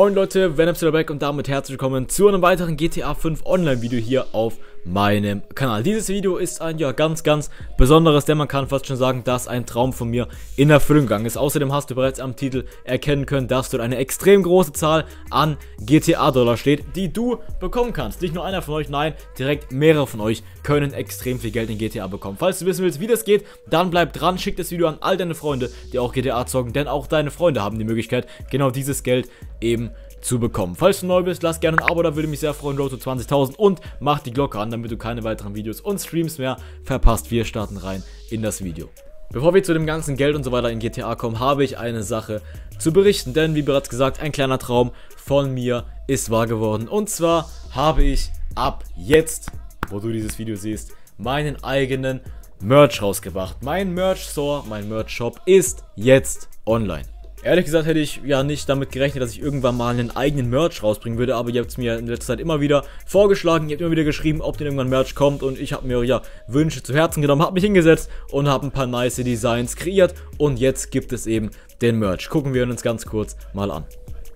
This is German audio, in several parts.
Moin Leute, Venomsilverback und damit herzlich willkommen zu einem weiteren GTA 5 Online Video hier auf meinem Kanal. Dieses Video ist ein ja ganz, ganz besonderes, denn man kann fast schon sagen, dass ein Traum von mir in Erfüllung gegangen ist. Außerdem hast du bereits am Titel erkennen können, dass dort eine extrem große Zahl an GTA-Dollar steht, die du bekommen kannst. Nicht nur einer von euch, nein, direkt mehrere von euch können extrem viel Geld in GTA bekommen. Falls du wissen willst, wie das geht, dann bleib dran, schick das Video an all deine Freunde, die auch GTA zocken, denn auch deine Freunde haben die Möglichkeit, genau dieses Geld eben zu bekommen. Falls du neu bist, lass gerne ein Abo, da würde mich sehr freuen, Road zu 20.000 und mach die Glocke an, damit du keine weiteren Videos und Streams mehr verpasst. Wir starten rein in das Video. Bevor wir zu dem ganzen Geld und so weiter in GTA kommen, habe ich eine Sache zu berichten, denn wie bereits gesagt, ein kleiner Traum von mir ist wahr geworden. Und zwar habe ich ab jetzt, wo du dieses Video siehst, meinen eigenen Merch rausgebracht. Mein Merch Store, mein Merch Shop ist jetzt online. Ehrlich gesagt hätte ich ja nicht damit gerechnet, dass ich irgendwann mal einen eigenen Merch rausbringen würde, aber ihr habt es mir in letzter Zeit immer wieder vorgeschlagen, ihr habt immer wieder geschrieben, ob denn irgendwann Merch kommt und ich habe mir ja Wünsche zu Herzen genommen, habe mich hingesetzt und habe ein paar nice Designs kreiert und jetzt gibt es eben den Merch. Gucken wir uns ganz kurz mal an.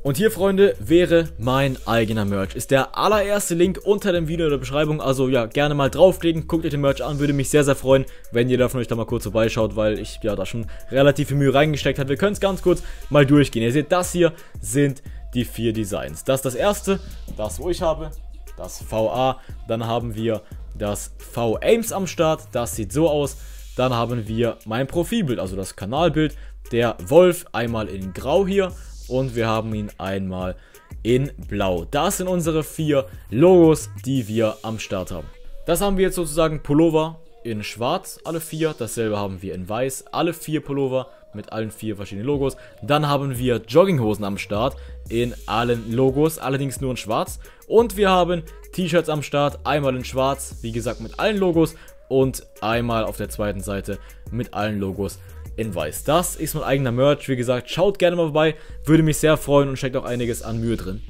Und hier, Freunde, wäre mein eigener Merch. Ist der allererste Link unter dem Video in der Beschreibung. Also ja, gerne mal draufklicken, guckt euch den Merch an. Würde mich sehr, sehr freuen, wenn jeder von euch da mal kurz vorbeischaut, weil ich ja da schon relativ viel Mühe reingesteckt habe. Wir können es ganz kurz mal durchgehen. Ihr seht, das hier sind die vier Designs. Das ist das erste, das wo ich habe, das VA. Dann haben wir das V-Aims am Start. Das sieht so aus. Dann haben wir mein Profilbild, also das Kanalbild. Der Wolf einmal in Grau hier und wir haben ihn einmal in Blau. Das sind unsere vier Logos, die wir am Start haben. Das haben wir jetzt sozusagen Pullover in Schwarz, alle vier. Dasselbe haben wir in Weiß, alle vier Pullover mit allen vier verschiedenen Logos. Dann haben wir Jogginghosen am Start in allen Logos, allerdings nur in Schwarz. Und wir haben T-Shirts am Start, einmal in Schwarz, wie gesagt mit allen Logos und einmal auf der zweiten Seite mit allen Logos in weiß. Das ist mein eigener Merch. Wie gesagt, schaut gerne mal vorbei. Würde mich sehr freuen und steckt auch einiges an Mühe drin.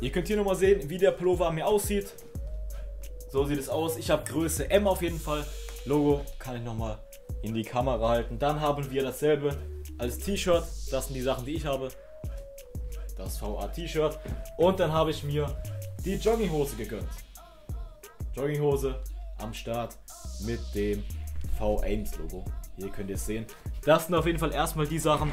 Ihr könnt hier nochmal sehen, wie der Pullover an mir aussieht. So sieht es aus. Ich habe Größe M auf jeden Fall. Logo kann ich nochmal in die Kamera halten. Dann haben wir dasselbe als T-Shirt. Das sind die Sachen, die ich habe. Das VA-T-Shirt. Und dann habe ich mir die Jogginghose gegönnt. Jogginghose am Start mit dem V-Ames-Logo. Hier könnt ihr es sehen. Das sind auf jeden Fall erstmal die Sachen,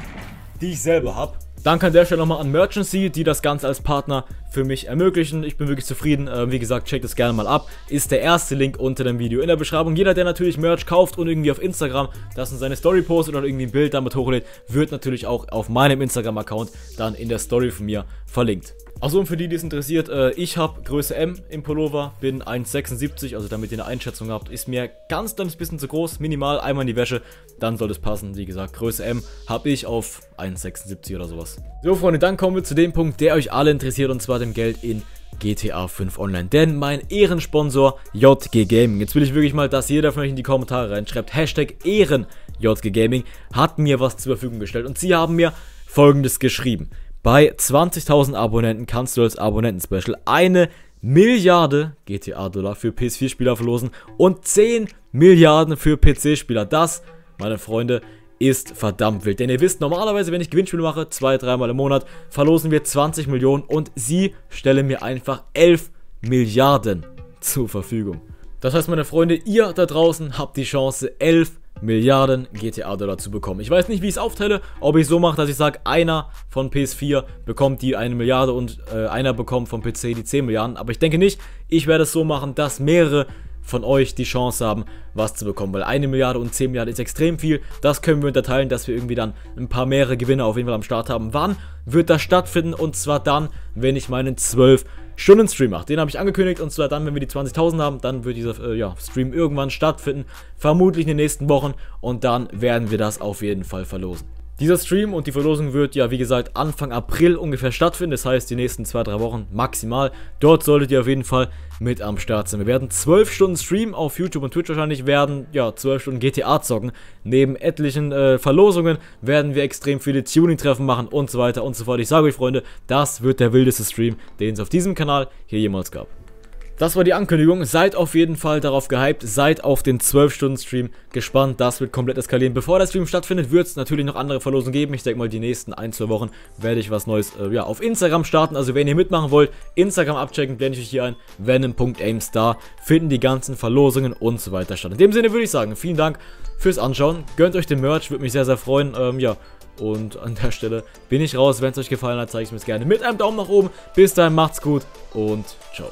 die ich selber habe. Danke an der Stelle nochmal an Merchancy, die das Ganze als Partner für mich ermöglichen. Ich bin wirklich zufrieden. Äh, wie gesagt, checkt es gerne mal ab. Ist der erste Link unter dem Video in der Beschreibung. Jeder, der natürlich Merch kauft und irgendwie auf Instagram das in seine Story postet oder irgendwie ein Bild damit hochlädt, wird natürlich auch auf meinem Instagram-Account dann in der Story von mir verlinkt. Achso, und für die, die es interessiert, äh, ich habe Größe M im Pullover, bin 1,76, also damit ihr eine Einschätzung habt, ist mir ganz kleines bisschen zu groß, minimal, einmal in die Wäsche, dann soll es passen. Wie gesagt, Größe M habe ich auf 1,76 oder sowas. So, Freunde, dann kommen wir zu dem Punkt, der euch alle interessiert, und zwar dem Geld in GTA 5 Online. Denn mein Ehrensponsor JG Gaming, jetzt will ich wirklich mal, dass jeder von euch in die Kommentare reinschreibt, Hashtag Ehren JG Gaming, hat mir was zur Verfügung gestellt. Und sie haben mir folgendes geschrieben. Bei 20.000 Abonnenten kannst du als Abonnenten-Special eine Milliarde GTA-Dollar für PS4-Spieler verlosen und 10 Milliarden für PC-Spieler. Das, meine Freunde, ist verdammt wild. Denn ihr wisst, normalerweise, wenn ich Gewinnspiele mache, zwei, dreimal im Monat, verlosen wir 20 Millionen und sie stellen mir einfach 11 Milliarden zur Verfügung. Das heißt, meine Freunde, ihr da draußen habt die Chance, 11 Milliarden GTA-Dollar zu bekommen. Ich weiß nicht, wie ich es aufteile, ob ich so mache, dass ich sage, einer von PS4 bekommt die eine Milliarde und äh, einer bekommt vom PC die 10 Milliarden. Aber ich denke nicht, ich werde es so machen, dass mehrere von euch die Chance haben, was zu bekommen. Weil eine Milliarde und 10 Milliarden ist extrem viel. Das können wir unterteilen, dass wir irgendwie dann ein paar mehrere Gewinne auf jeden Fall am Start haben. Wann wird das stattfinden? Und zwar dann, wenn ich meinen 12 Stunden-Stream mache. Den habe ich angekündigt und zwar dann, wenn wir die 20.000 haben, dann wird dieser äh, ja, Stream irgendwann stattfinden. Vermutlich in den nächsten Wochen und dann werden wir das auf jeden Fall verlosen. Dieser Stream und die Verlosung wird ja, wie gesagt, Anfang April ungefähr stattfinden. Das heißt, die nächsten 2-3 Wochen maximal. Dort solltet ihr auf jeden Fall mit am Start sein. Wir werden 12 Stunden streamen auf YouTube und Twitch wahrscheinlich, werden ja 12 Stunden GTA zocken. Neben etlichen äh, Verlosungen werden wir extrem viele Tuning-Treffen machen und so weiter und so fort. Ich sage euch, Freunde, das wird der wildeste Stream, den es auf diesem Kanal hier jemals gab. Das war die Ankündigung. Seid auf jeden Fall darauf gehypt. Seid auf den 12-Stunden-Stream gespannt. Das wird komplett eskalieren. Bevor der Stream stattfindet, wird es natürlich noch andere Verlosungen geben. Ich denke mal, die nächsten ein, zwei Wochen werde ich was Neues äh, ja, auf Instagram starten. Also, wenn ihr mitmachen wollt, Instagram abchecken, blende ich euch hier ein. Venom.aimstar finden die ganzen Verlosungen und so weiter statt. In dem Sinne würde ich sagen, vielen Dank fürs Anschauen. Gönnt euch den Merch, würde mich sehr, sehr freuen. Ähm, ja, und an der Stelle bin ich raus. Wenn es euch gefallen hat, zeige ich es mir gerne mit einem Daumen nach oben. Bis dahin, macht's gut und ciao.